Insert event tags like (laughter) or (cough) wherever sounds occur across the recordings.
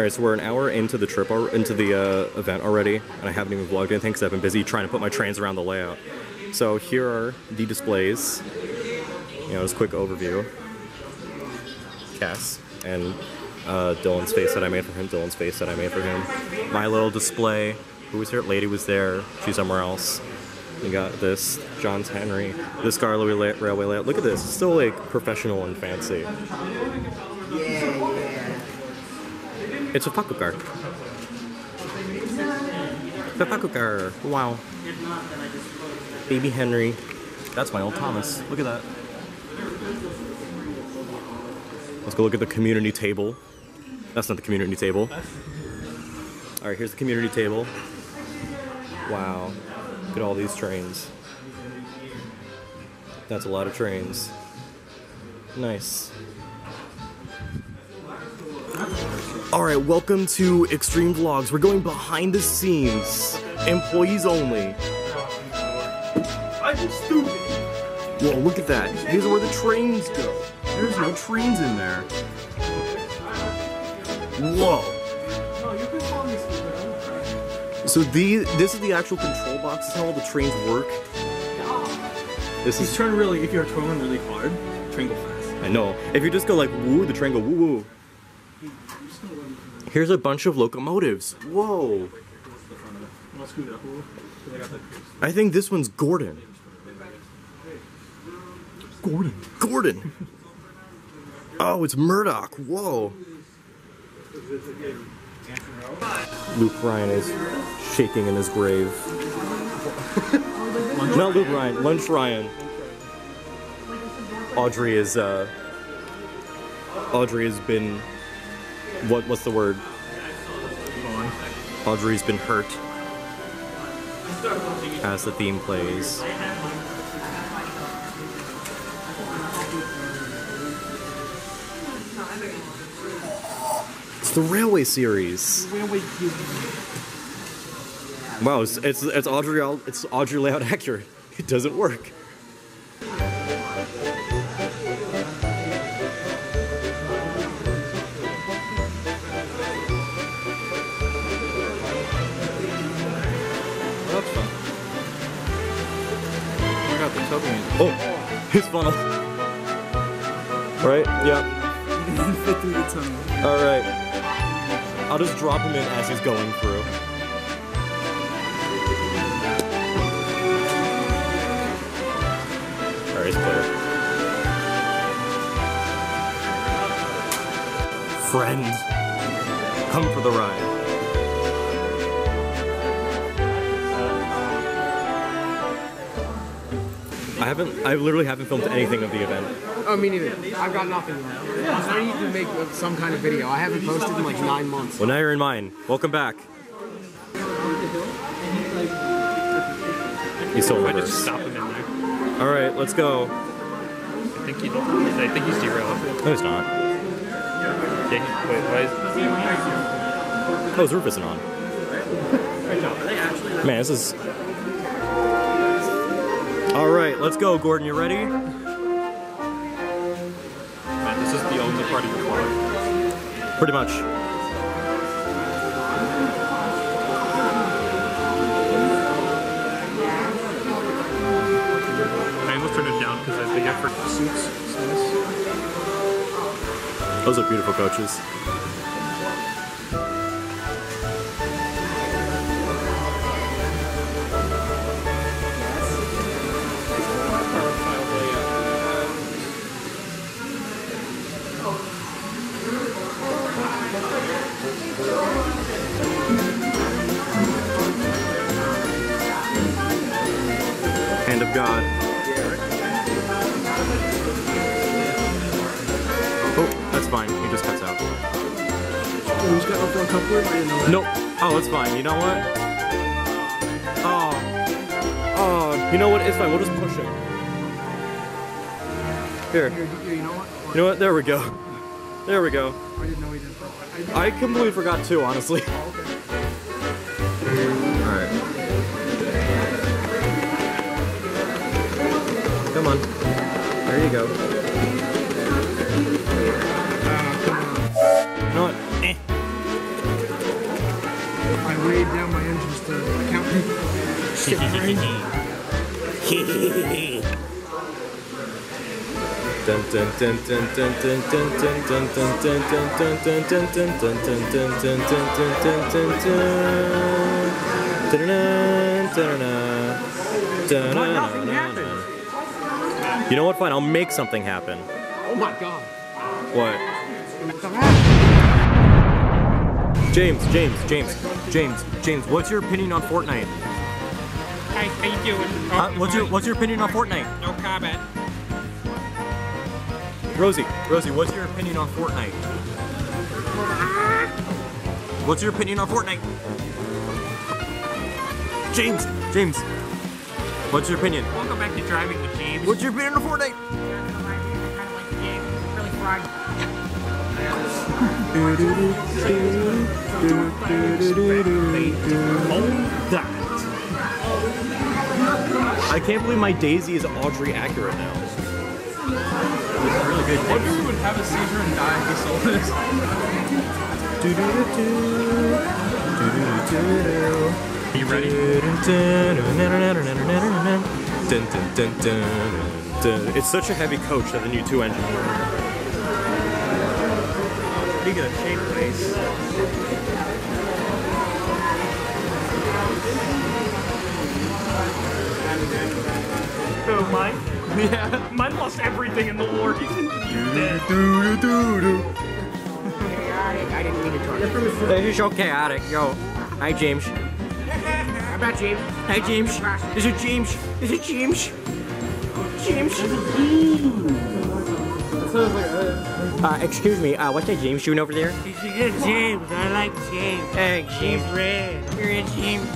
All right, so we're an hour into the trip, al- into the uh, event already, and I haven't even vlogged anything because I've been busy trying to put my trains around the layout. So here are the displays. You know, just a quick overview. Cass and uh, Dylan's face that I made for him. Dylan's face that I made for him. My little display. Who was here? Lady was there. She's somewhere else. We got this John's Henry. This Scarlet Railway layout. Look at this. It's still like professional and fancy. It's a car. The car. Wow. Baby Henry. That's my old Thomas. Look at that. Let's go look at the community table. That's not the community table. All right, here's the community table. Wow. Look at all these trains. That's a lot of trains. Nice. All right, welcome to Extreme Vlogs. We're going behind the scenes, employees only. I'm stupid. Whoa, look at that. These are where the trains go. There's no trains in there. Whoa. No, you've been calling me stupid. So the this is the actual control box. This is how all the trains work. This He's is trying really, if you're twirling really hard, train go fast. I know. If you just go like woo, the train go woo woo. Here's a bunch of locomotives. Whoa. I'll scoot up a little. 'cause I got that pierced. I think this one's Gordon. Gordon. Gordon. Oh, it's Murdoch. Whoa. Luke Ryan is shaking in his grave. (laughs) Not Luke Ryan, Lunch Ryan. Awdry is uh Awdry has been what what's the word? Awdry's been hurt as the theme plays. It's the Railway series. Wow, it's it's, it's Awdry it's Awdry layout (laughs) accurate. It doesn't work. Oh, his funnel. Right? Yeah. fit through the tunnel. All right. I'll just drop him in as he's going through. All right, he's clear. Friend, come for the ride. I haven't. I literally haven't filmed anything of the event. Oh, me neither. I've got nothing. I need to make some kind of video. I haven't posted in like nine months. Well, now you're in mine. Welcome back. He's so I just stop him in there. All right, let's go. I think he. I think he's derailed. No, he's not. Yeah, he, wait, why is? Oh, his roof isn't on. Man, this is. All right, let's go, Gordon. You ready? Man, this is the only part of your vlog. Pretty much. I almost turned it down because I think effort suits. It's nice. Those are beautiful coaches. Hand of God. Oh, that's fine. He just cuts out. Oh, he's got no front coupler? I didn't know that. Nope. Oh, it's fine. You know what? Oh. Oh, you know what? It's fine. We'll just push it. Here. Here, here, you know what? You know what? There we go. There we go. I didn't know he did. for I, I completely forgot too, honestly. Alright. Come on. There you go. You know what? Eh. laid down my engines to count (laughs) shit (laughs) You know what? Fine, I'll make something happen. Oh my god. What? James, James, James, James, James. What's your opinion on Fortnite? Hey, how you doing? Uh, what's your What's your opinion on Fortnite? No comment. Rosie, Rosie, what's your opinion on Fortnite? What's your opinion on Fortnite? James, James, what's your opinion? Welcome back to Driving with James. What's your opinion on Fortnite? Really fried. I can't believe my Daisy is Awdry accurate now good things. Would have a seizure and die if he sold this. Do do do do do do do do. Are you ready? It's such a heavy coach that the new two engine one. Pretty good shape place. Oh, mine? (laughs) Yeah. Mine lost everything in the war. He's dead. I didn't mean to talk. This is so chaotic. Yo, hi James. How about James? Hi James. This is James. This is James. James. Uh, excuse me. Uh, what's that James doing over there? He's a James. I like James. Hey, James James. Red. You're in James.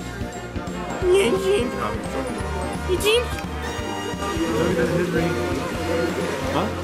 Yeah, James. Hey, James. Huh?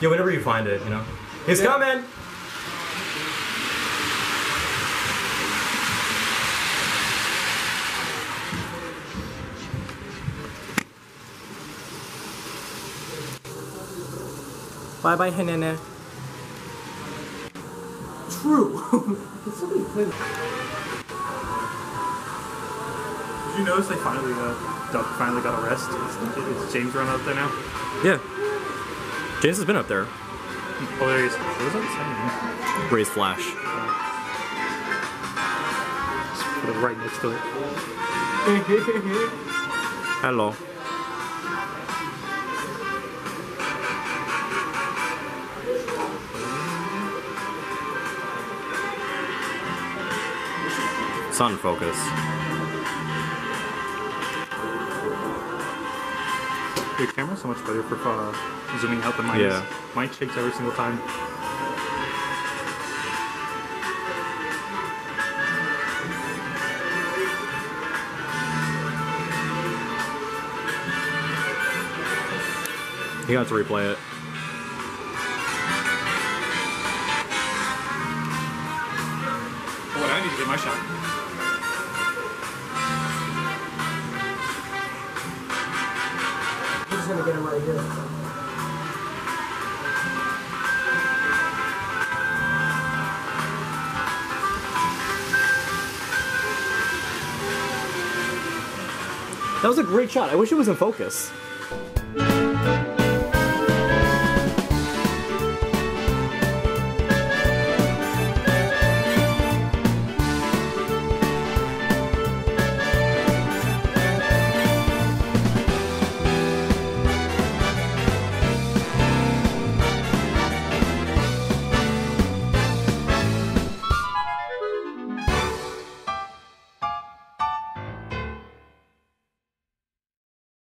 Yeah, whenever you find it, you know. He's coming! Bye bye, Hanene. Did you notice they finally, uh, Duck finally got arrested? Is, is James run out there now? Yeah. James has been up there. Oh, there he is. What was that saying? Raise Flash. Just put it right next to it. (laughs) Hello. Sun focus. Your camera's so much better for uh, zooming out than mine Yeah. is. Mine shakes every single time. You got to replay it. Oh, I need to get my shot. going to get here. That was a great shot. I wish it was in focus.